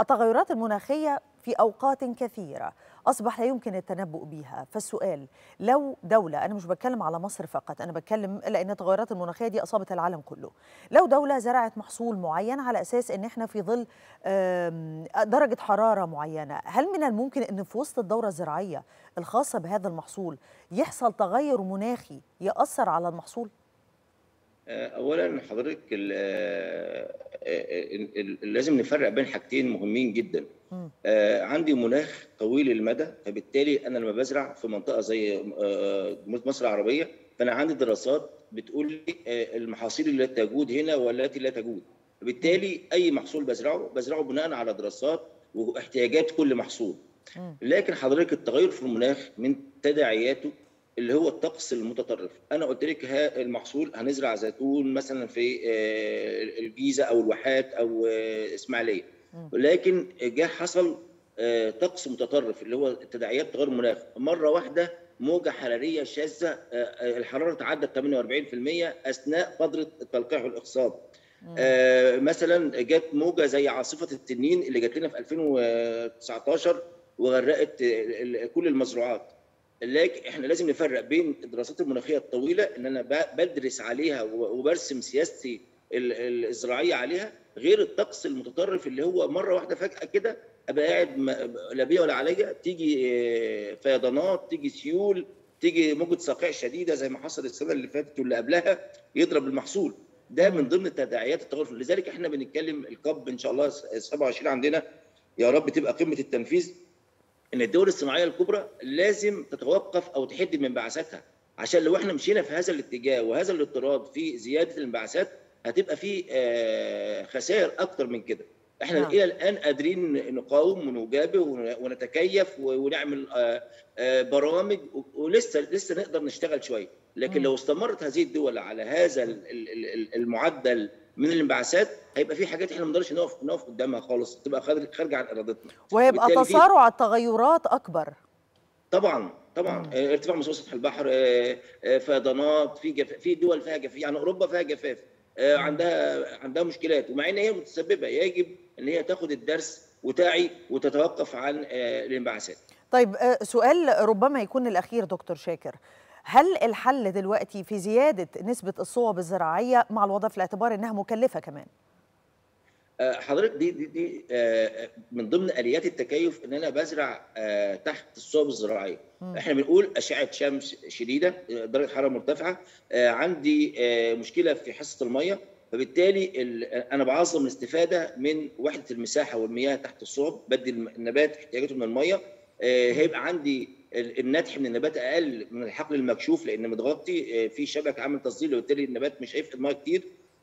التغيرات المناخية في أوقات كثيرة أصبح لا يمكن التنبؤ بها فالسؤال لو دولة أنا مش بتكلم على مصر فقط أنا بتكلم لأن التغيرات المناخية دي أصابت العالم كله لو دولة زرعت محصول معين على أساس أن إحنا في ظل درجة حرارة معينة هل من الممكن أن في وسط الدورة الزراعية الخاصة بهذا المحصول يحصل تغير مناخي يأثر على المحصول؟ اولا حضرتك ال- ال- ال- لازم نفرق بين حاجتين مهمين جدا. آه، عندي مناخ طويل المدى فبالتالي أنا لما بزرع في منطقة زي آه، جمهوريه مصر العربية فأنا عندي دراسات بتقول لي آه، المحاصيل التي تجود هنا والتي لا تجود فبالتالي أي محصول بزرعه بزرعه بناء على دراسات واحتياجات كل محصول. لكن حضرتك التغير في المناخ من تداعياته اللي هو الطقس المتطرف. أنا قلت لك ها المحصول هنزرع زيتون مثلا في آه، الجيزة أو الواحات أو آه، إسماعيلية. ولكن جه حصل آه، طقس متطرف اللي هو تداعيات تغير المناخ مرة واحدة موجة حرارية شاذة الحرارة تعدت 48% أثناء فترة التلقيح والاخصاب. آه، مثلا جت موجة زي عاصفة التنين اللي جات لنا في 2019 وغرقت كل المزروعات. لكن إحنا لازم نفرق بين الدراسات المناخية الطويلة إن أنا بدرس عليها وبرسم سياستي ال- ال- الزراعية عليها غير الطقس المتطرف اللي هو مرة واحدة فجأة كده أبقى قاعد لا بيا ولا عليا تيجي آه، فيضانات تيجي سيول تيجي موجة صقيع شديدة زي ما حصل السنة اللي فاتت واللي قبلها يضرب المحصول. ده من ضمن تداعيات التغير. لذلك إحنا بنتكلم الكاب إن شاء الله 27 عندنا يا رب تبقى قمة التنفيذ. إن الدول الصناعية الكبرى لازم تتوقف أو تحد من انبعاثاتها عشان لو إحنا مشينا في هذا الاتجاه وهذا الاضطراد في زيادة الانبعاثات هتبقى في آه، خسائر أكتر من كده إحنا نعم. إلى الآن قادرين نقاوم ونجابه ون- ونتكيف ونعمل آه، آه، برامج ولسه لسه نقدر نشتغل شوية لكن. لو استمرت هذه الدول على هذا ال- ال- ال- المعدل من الانبعاثات هيبقى في حاجات إحنا ما نقدرش نقف نقف قدامها خالص تبقى خارج- خارجة عن إرادتنا. في- تسارع التغيرات أكبر. طبعا طبعا. مم. آه، ارتفاع مستوى سطح البحر آه، آه، فيضانات في جف... في دول فيها جفاف يعني أوروبا فيها جفاف. عندها عندها مشكلات. ومع إن هي متسببة يجب إن هي تاخد الدرس وتعي وتتوقف عن الانبعاثات. طيب سؤال ربما يكون الأخير دكتور شاكر. هل الحل دلوقتي في زيادة نسبة الصوب الزراعية مع الوضع في الاعتبار أنها مكلفة كمان؟ آه، حضرتك دي دي دي آه، من ضمن آليات التكيف إن أنا بزرع آه، تحت الصوب الزراعية. إحنا بنقول أشعة شمس شديدة آه، درجة حرارة مرتفعة آه، عندي آه، مشكلة في حصة المية فبالتالي ال- أنا بعظم الاستفادة من وحدة المساحة والمياه تحت الصوب بدي النبات احتياجاته من المية آه، هيبقى عندي النتح من النبات أقل من الحقل المكشوف لأن متغطي آه، في شبكه عامل تصدير وبالتالي النبات مش هيفقد ميه كتير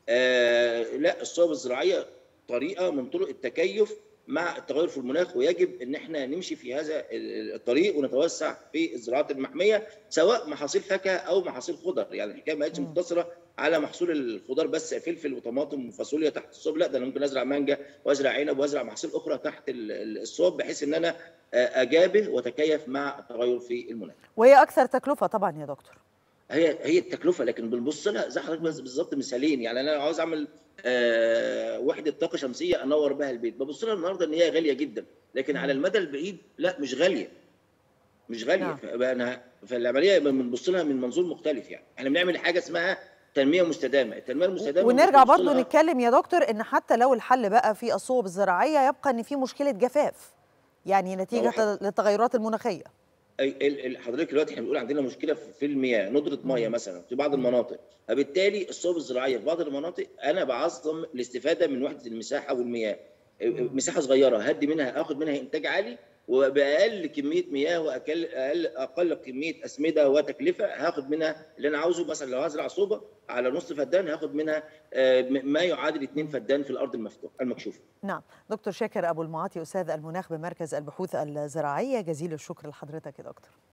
آه، لا الصوب الزراعية طريقة من طرق التكيف مع التغير في المناخ ويجب إن إحنا نمشي في هذا ال- الطريق ونتوسع في الزراعات المحمية سواء محاصيل فاكهة أو محاصيل خضر يعني الحكاية ما. مقتصرة على محصول الخضار بس فلفل وطماطم وفاصوليا تحت الصوب. لا ده أنا ممكن ازرع مانجا وازرع عنب وازرع محاصيل أخرى تحت ال- ال- الصوب بحيث ان أنا اجابه واتكيف مع التغير في المناخ. وهي أكثر تكلفة طبعا يا دكتور. هي هي التكلفة لكن بنبص لها زي حضرتك بالظبط مثالين. يعني أنا عاوز أعمل آه وحدة طاقة شمسية أنور بها البيت. ببص لها النهارده إن هي غالية جدا لكن. على المدى البعيد لا مش غالية. مش غالية. نعم. فانا فالعمليه بنبص لها من منظور مختلف يعني. إحنا بنعمل حاجة اسمها تنميه مستدامة التنمية المستدامة ونرجع لها- نتكلم يا دكتور إن حتى لو الحل بقى في الصوب الزراعية يبقى إن في مشكلة جفاف يعني نتيجة. للتغيرات المناخية حضرتك دلوقتي إحنا بنقول عندنا مشكلة في المياه ندرة ميه. مثلا في بعض المناطق فبالتالي الصوب الزراعية في بعض المناطق أنا بعظم الاستفادة من وحدة المساحة والمياه. مساحة صغيرة هدي منها آخد منها إنتاج عالي وبأقل كمية مياه واقل أقل أقل كمية أسمدة وتكلفة هاخد منها اللي أنا عاوزه. مثلا لو هزرع صوبة على نص فدان هاخد منها آه، ما يعادل 2 فدان في الأرض المفتوحة المكشوفة. نعم. دكتور شاكر أبو المعاطي أستاذ المناخ بمركز البحوث الزراعية جزيل الشكر لحضرتك يا دكتور.